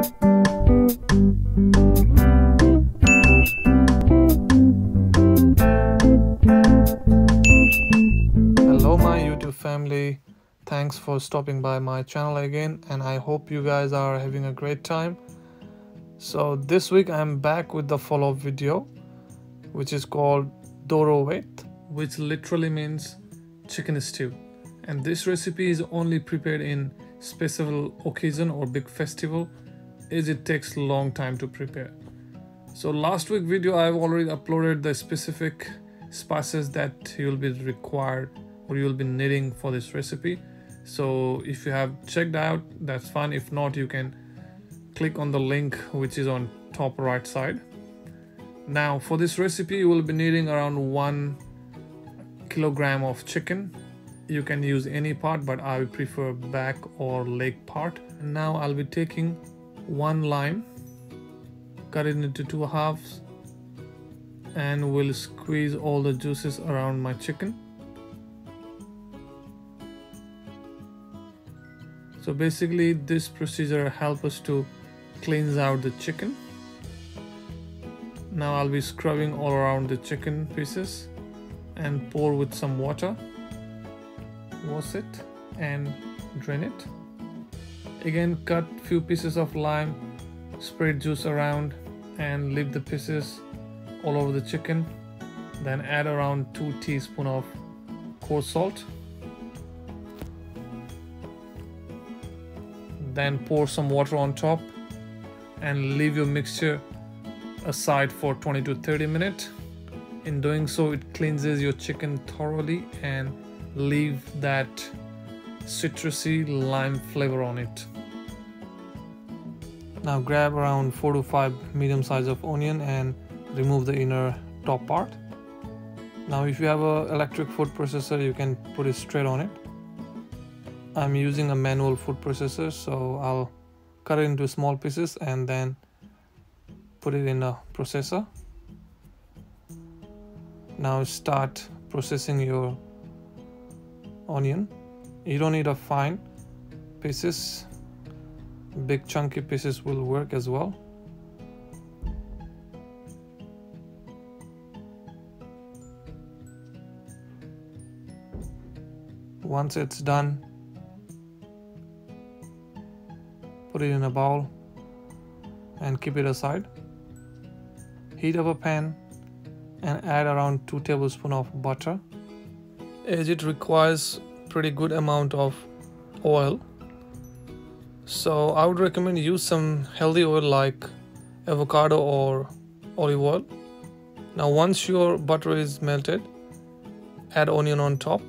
Hello my YouTube family. Thanks for stopping by my channel again and I hope you guys are having a great time. So this week I'm back with the follow-up video which is called Doro Wet which literally means chicken stew and this recipe is only prepared in special occasion or big festival as it takes long time to prepare. So last week video i've already uploaded the specific spices that you'll be required or you'll be needing for this recipe. So if you have checked out that's fine. If not you can click on the link which is on top right side. Now for this recipe you will be needing around one kilogram of chicken. You can use any part but I prefer back or leg part. Now I'll be taking one lime cut it into two halves and we'll squeeze all the juices around my chicken. So basically this procedure helps us to cleanse out the chicken. Now I'll be scrubbing all around the chicken pieces and pour with some water wash it and drain it again cut few pieces of lime spread juice around and leave the pieces all over the chicken. Then add around 2 teaspoon of coarse salt. Then pour some water on top and leave your mixture aside for 20 to 30 minutes. In doing so it cleanses your chicken thoroughly and leave that citrusy lime flavor on it. Now grab around 4 to 5 medium size of onion and remove the inner top part. Now if you have a electric food processor you can put it straight on it. I'm using a manual food processor so I'll cut it into small pieces and then put it in a processor. Now start processing your onion you don't need a fine. Pieces big chunky pieces will work as well. Once it's done put it in a bowl and keep it aside. Heat up a pan and add around 2 tablespoons of butter. As it requires pretty good amount of oil. So I would recommend use some healthy oil like avocado or olive oil. Now once your butter is melted add onion on top.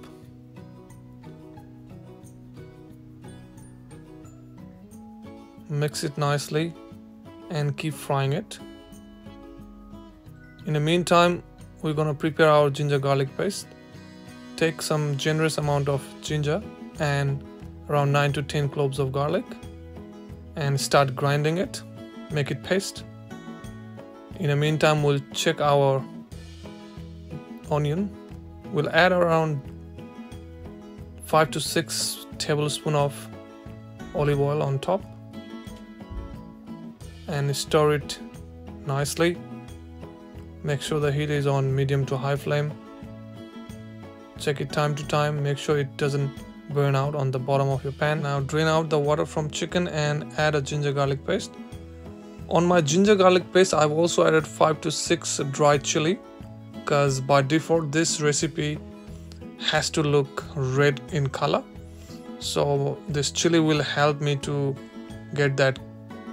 Mix it nicely and keep frying it. In the meantime we're to prepare our ginger garlic paste take some generous amount of ginger and around 9 to 10 cloves of garlic and start grinding it. Make it paste. In the meantime we'll check our onion. We'll add around 5 to 6 tablespoon of olive oil on top and stir it nicely. Make sure the heat is on medium to high flame check it time to time. Make sure it doesn't burn out on the bottom of your pan. Now drain out the water from chicken and add a ginger garlic paste. On my ginger garlic paste i've also added 5 to 6 dry chili because by default this recipe has to look red in color. So this chili will help me to get that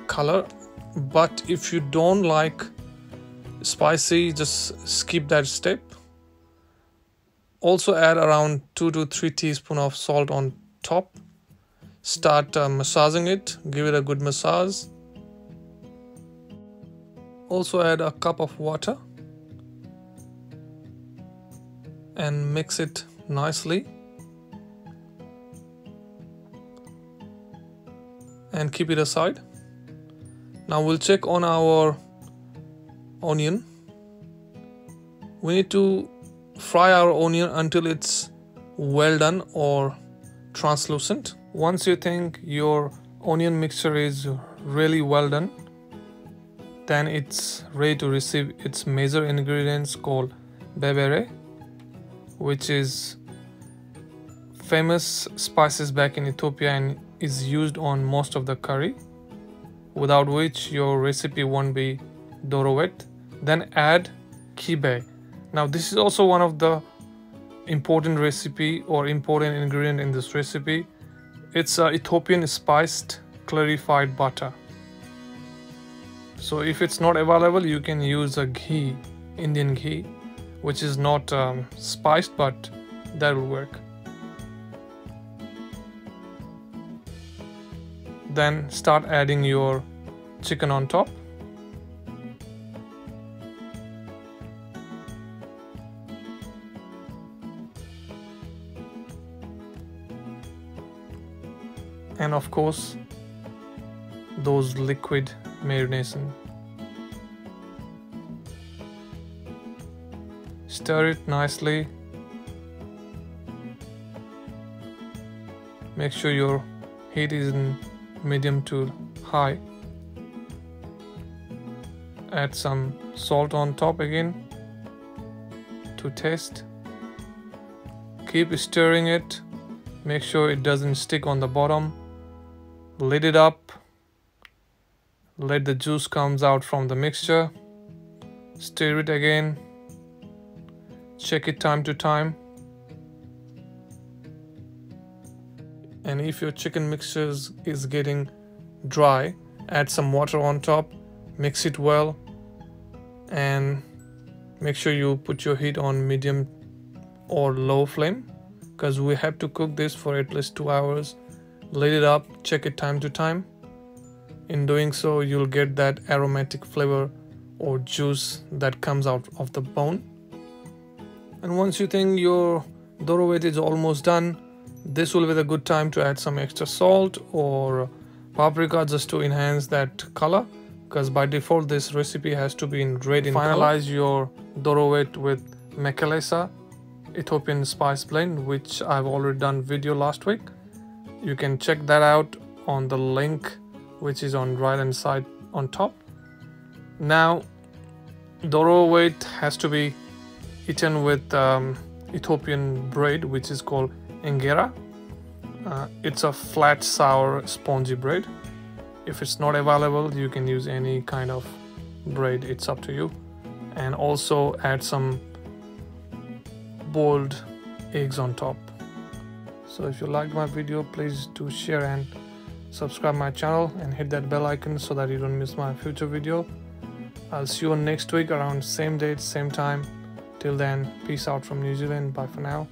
color. But if you don't like spicy just skip that step also add around 2 to 3 teaspoon of salt on top. Start uh, massaging it. Give it a good massage. Also add a cup of water. And mix it nicely. And keep it aside. Now we'll check on our onion. We need to fry our onion until it's well done or translucent. Once you think your onion mixture is really well done then it's ready to receive its major ingredients called berbere which is famous spices back in Ethiopia and is used on most of the curry without which your recipe won't be dorowet then add kibe now this is also one of the important recipe or important ingredient in this recipe. It's a Ethiopian spiced clarified butter. So if it's not available you can use a ghee Indian ghee which is not um, spiced but that will work. Then start adding your chicken on top and of course those liquid marination. Stir it nicely. Make sure your heat is in medium to high. Add some salt on top again to taste. Keep stirring it. Make sure it doesn't stick on the bottom lid it up let the juice comes out from the mixture stir it again check it time to time. And if your chicken mixture is getting dry add some water on top mix it well and make sure you put your heat on medium or low flame because we have to cook this for at least two hours Lid it up, check it time to time. In doing so, you'll get that aromatic flavor or juice that comes out of the bone. And once you think your dorowet is almost done, this will be the good time to add some extra salt or paprika just to enhance that color because by default this recipe has to be in red in Finalize color. your dorowet with mekelesha Ethiopian spice blend which I've already done video last week you can check that out on the link which is on right hand side on top. Now dorowet has to be eaten with um, Ethiopian bread which is called injera uh, it's a flat sour spongy bread. If it's not available you can use any kind of bread. It's up to you. And also add some boiled eggs on top so if you liked my video please do share and subscribe my channel and hit that bell icon so that you don't miss my future video. I'll see you next week around same date same time. Till then peace out from new zealand. Bye for now